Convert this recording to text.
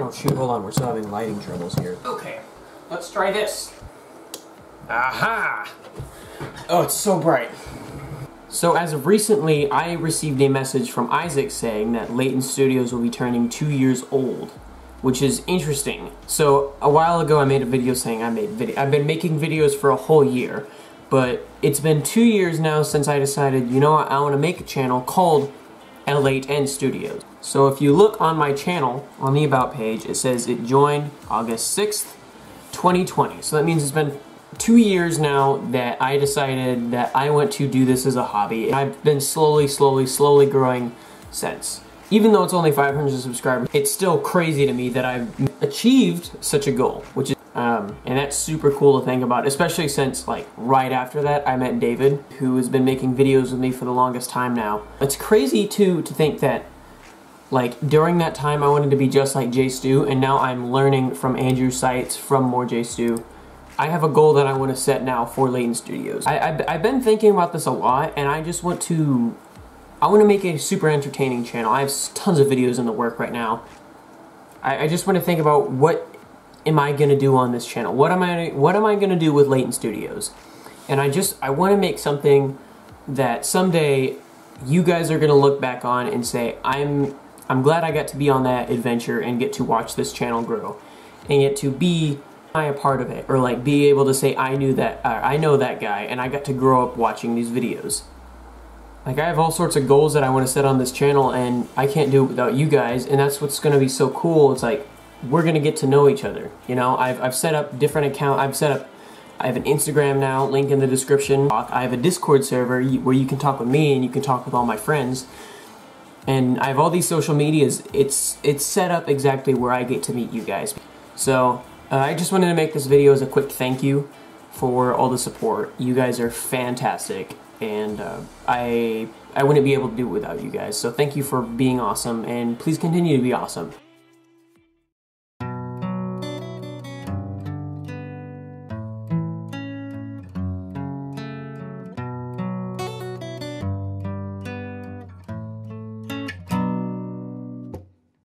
Oh shoot, hold on, we're still having lighting troubles here. Okay, let's try this. Aha! Oh, it's so bright. So as of recently, I received a message from Isaac saying that L8N Studios will be turning two years old, which is interesting. So a while ago, I made a video saying I made video. I've been making videos for a whole year, but it's been two years now since I decided, you know what, I want to make a channel called L8N Studios. So if you look on my channel, on the About page, it says it joined August 6th, 2020. So that means it's been two years now that I decided that I want to do this as a hobby. I've been slowly, slowly, slowly growing since. Even though it's only 500 subscribers, it's still crazy to me that I've achieved such a goal, which is, um, and that's super cool to think about, especially since like right after that I met David, who has been making videos with me for the longest time now. It's crazy too to think that like during that time I wanted to be just like Jay Stu, and now I'm learning from Andrew Seitz, from more Jay Stu, I have a goal that I want to set now for L8N Studios. I, have I've been thinking about this a lot, and I just want to, I want to make a super entertaining channel. I have tons of videos in the work right now. I, I just want to think about what am I going to do on this channel? What am I, what am I going to do with L8N Studios? And I just, I want to make something that someday you guys are going to look back on and say, I'm, I'm glad I got to be on that adventure and get to watch this channel grow. And get to be a part of it or like be able to say I knew that uh, I know that guy and I got to grow up watching these videos. Like I have all sorts of goals that I want to set on this channel and I can't do it without you guys and that's what's going to be so cool. It's like we're to get to know each other. You know, I've, I've set up different account. I've set up I have an Instagram now, link in the description. I have a Discord server where you can talk with me and you can talk with all my friends. And I have all these social medias. It's it's set up exactly where I get to meet you guys. So uh, I just wanted to make this video as a quick thank you for all the support. You guys are fantastic, and uh, I I wouldn't be able to do it without you guys. So thank you for being awesome, and please continue to be awesome.